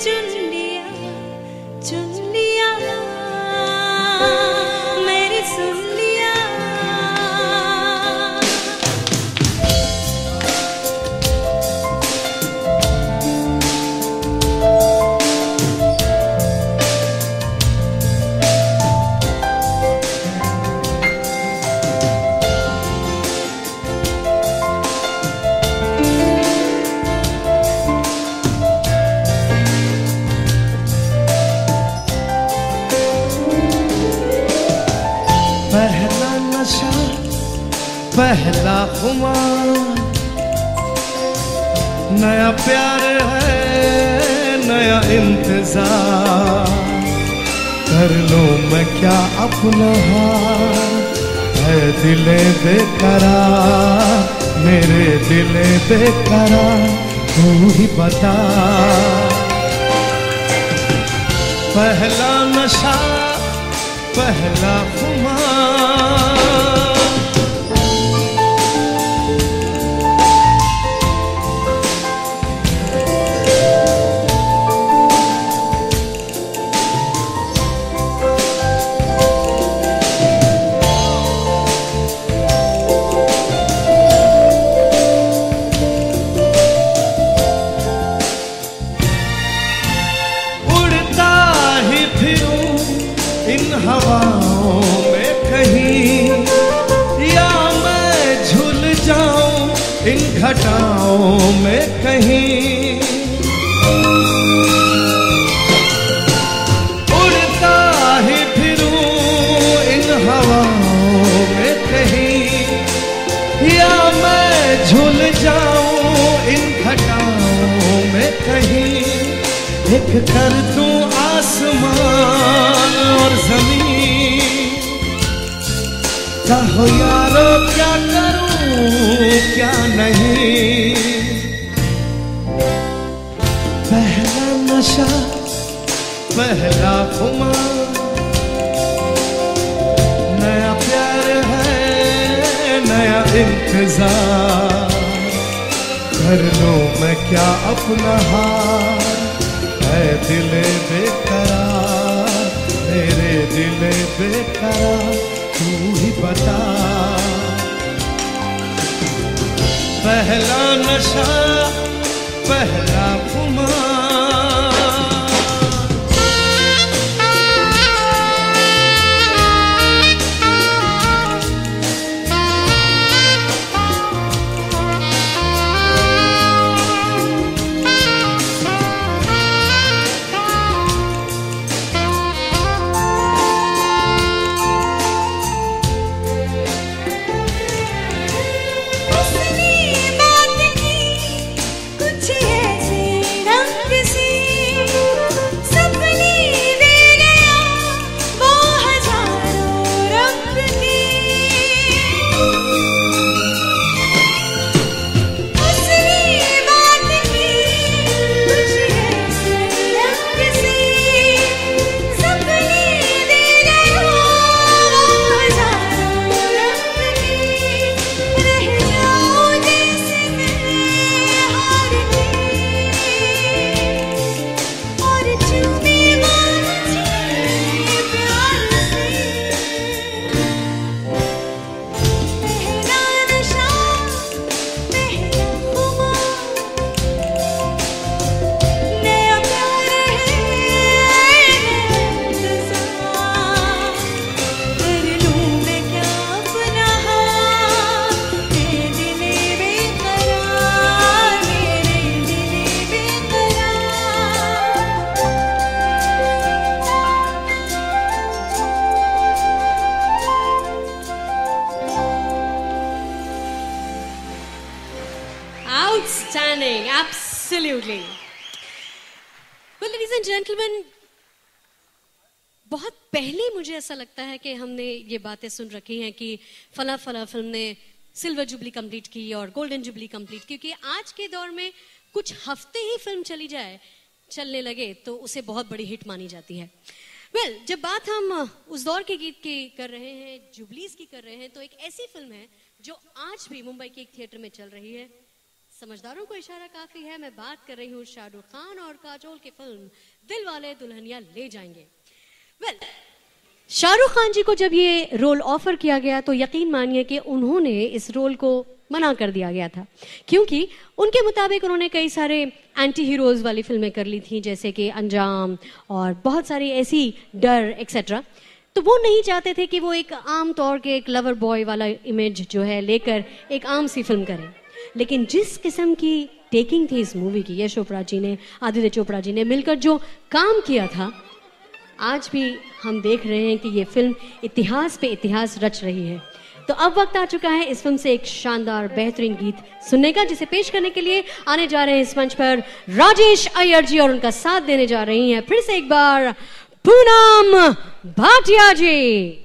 to पहला खुमार नया प्यार है, नया इंतज़ार। कर लो मैं क्या अपना हार। है दिले बेकरार, मेरे दिले बेकरार, तू ही बता। पहला नशा, पहला खुमार घटाओं में कहीं। उड़ता ही फिरूं इन हवाओं में कहीं। या मैं इन में कहीं। एक कर दूँ आसमान और ज़मीन कहो यारो क्या करूँ, क्या नहीं? पहला नशा, पहला खुमा। नया प्यार है, नया इंतज़ार। कर लो मैं क्या अपना हार, है दिले बेकरार, मेरे दिले बेकरार। तू ही बता। पहला नशा पहला absolutely. Well, ladies and gentlemen, बहुत पहले मुझे ऐसा लगता है कि हमने ये बातें सुन रखी हैं कि फला फला फ़िल्म ने सिल्वर जुबली कंप्लीट की और गोल्डन जुबली कंप्लीट क्योंकि आज के दौर में कुछ हफ़्ते ही फ़िल्म चली जाए चलने लगे तो उसे बहुत बड़ी हिट मानी जाती है वेल well, जब बात हम उस दौर के गीत की कर रहे हैं जुबलीज की कर रहे हैं तो एक ऐसी फ़िल्म है जो आज भी मुंबई के एक थिएटर में चल रही है समझदारों को इशारा काफ़ी है। मैं बात कर रही हूँ शाहरुख खान और काजोल की फ़िल्म दिल वाले दुल्हनिया ले जाएँगे। वेल well, शाहरुख खान जी को जब ये रोल ऑफ़र किया गया तो यकीन मानिए कि उन्होंने इस रोल को मना कर दिया गया था। क्योंकि उनके मुताबिक उन्होंने कई सारे एंटी हीरोज वाली फ़िल्में कर ली थी जैसे कि अंजाम और बहुत सारी ऐसी डर एक्सेट्रा तो वो नहीं चाहते थे कि वो एक आम तौर के एक लवर बॉय वाला इमेज जो है लेकर एक आम सी फ़िल्म करें। लेकिन जिस किस्म की टेकिंग थी इस मूवी की, यश चोपड़ा जी ने, आदित्य चोपड़ा जी ने मिलकर जो काम किया था, आज भी हम देख रहे हैं कि ये फ़िल्म इतिहास पे इतिहास रच रही है। तो अब वक्त आ चुका है इस फ़िल्म से एक शानदार, बेहतरीन गीत सुनने का, जिसे पेश करने के लिए आने जा रहे हैं इस मंच पर राजेश अय्यर जी और उनका साथ देने जा रही हैं। फिर से एक बार, पूनम भाटिया जी।